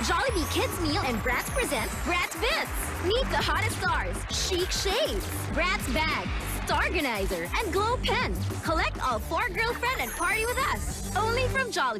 Jollibee Kids Meal and Bratz present Bratz Bitz. Meet the hottest stars, Chic Shades, Bratz Bag, Starganizer, and Glow Pen. Collect all four girlfriend and party with us. Only from Jollibee.